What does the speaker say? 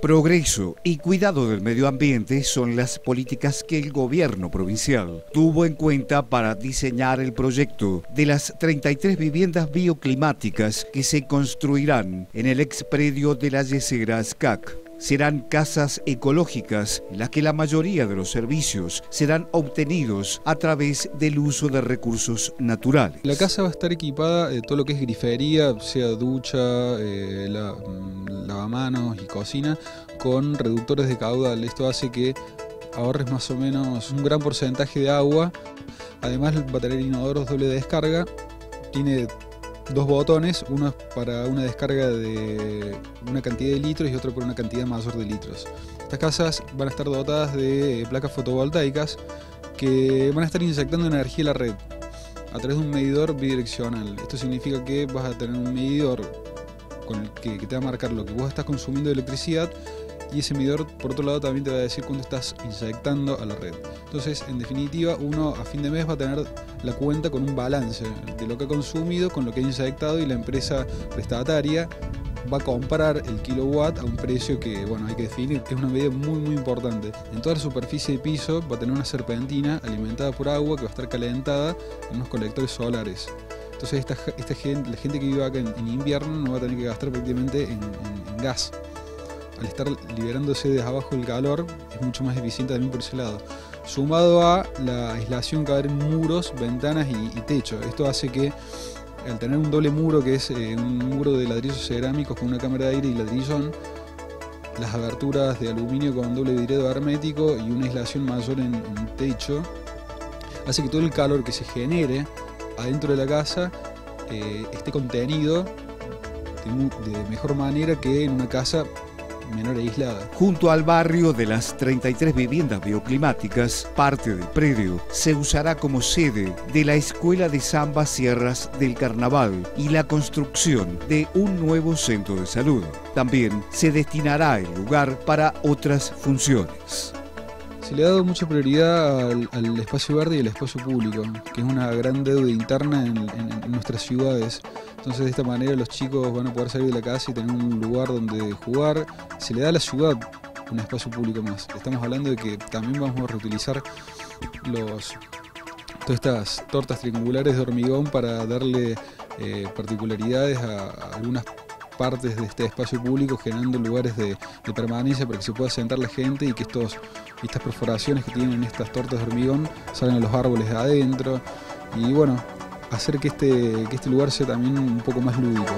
Progreso y cuidado del medio ambiente son las políticas que el gobierno provincial tuvo en cuenta para diseñar el proyecto de las 33 viviendas bioclimáticas que se construirán en el expredio de la yesera SCAC serán casas ecológicas en las que la mayoría de los servicios serán obtenidos a través del uso de recursos naturales. La casa va a estar equipada de todo lo que es grifería, sea ducha, eh, mm, lavamanos y cocina, con reductores de caudal. Esto hace que ahorres más o menos un gran porcentaje de agua. Además va a tener inodoros doble descarga. Tiene dos botones, uno para una descarga de una cantidad de litros y otro por una cantidad mayor de litros. Estas casas van a estar dotadas de placas fotovoltaicas que van a estar inyectando energía a la red a través de un medidor bidireccional. Esto significa que vas a tener un medidor con el que, que te va a marcar lo que vos estás consumiendo de electricidad y ese medidor por otro lado también te va a decir cuánto estás inyectando a la red. Entonces, en definitiva, uno a fin de mes va a tener la cuenta con un balance de lo que ha consumido con lo que ha inyectado y la empresa prestataria va a comprar el kilowatt a un precio que bueno hay que definir, que es una medida muy muy importante. En toda la superficie de piso va a tener una serpentina alimentada por agua que va a estar calentada en unos colectores solares. Entonces esta, gente, la gente que vive acá en, invierno no va a tener que gastar prácticamente en gas al estar liberándose desde abajo el calor, es mucho más eficiente también por ese lado. Sumado a la aislación que va en muros, ventanas y, techo. Esto hace que al tener un doble muro, que es eh, un muro de ladrillos cerámicos con una cámara de aire y ladrillón, las aberturas de aluminio con doble vidrio hermético y una aislación mayor en, techo, hace que todo el calor que se genere adentro de la casa eh, esté contenido de, mejor manera que en una casa menor aislada. Junto al barrio de las 33 viviendas bioclimáticas, parte del predio se usará como sede de la Escuela de Zamba Sierras del Carnaval y la construcción de un nuevo centro de salud. También se destinará el lugar para otras funciones. Se le ha dado mucha prioridad al, espacio verde y al espacio público, que es una gran deuda interna en, nuestras ciudades. Entonces de esta manera los chicos van a poder salir de la casa y tener un lugar donde jugar. Se le da a la ciudad un espacio público más. Estamos hablando de que también vamos a reutilizar los, todas estas tortas triangulares de hormigón para darle eh, particularidades a algunas partes de este espacio público generando lugares de, permanencia para que se pueda sentar la gente y que estos, estas perforaciones que tienen estas tortas de hormigón salgan a los árboles de adentro y bueno, hacer que este, que este lugar sea también un poco más lúdico.